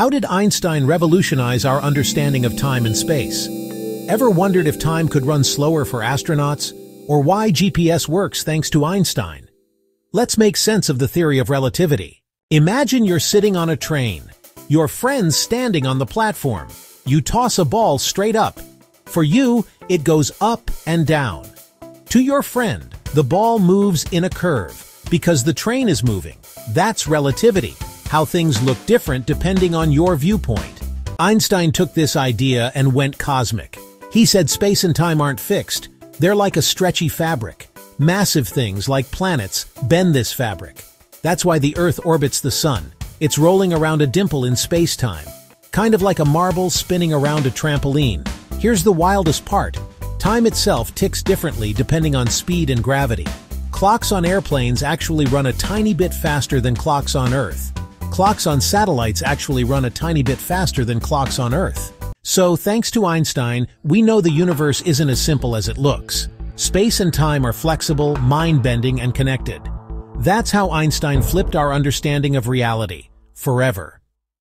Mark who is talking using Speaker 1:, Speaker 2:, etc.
Speaker 1: How did Einstein revolutionize our understanding of time and space? Ever wondered if time could run slower for astronauts? Or why GPS works thanks to Einstein? Let's make sense of the theory of relativity. Imagine you're sitting on a train. Your friend's standing on the platform. You toss a ball straight up. For you, it goes up and down. To your friend, the ball moves in a curve because the train is moving. That's relativity how things look different depending on your viewpoint. Einstein took this idea and went cosmic. He said space and time aren't fixed. They're like a stretchy fabric. Massive things like planets bend this fabric. That's why the Earth orbits the Sun. It's rolling around a dimple in space-time. Kind of like a marble spinning around a trampoline. Here's the wildest part. Time itself ticks differently depending on speed and gravity. Clocks on airplanes actually run a tiny bit faster than clocks on Earth. Clocks on satellites actually run a tiny bit faster than clocks on Earth. So, thanks to Einstein, we know the universe isn't as simple as it looks. Space and time are flexible, mind-bending, and connected. That's how Einstein flipped our understanding of reality, forever.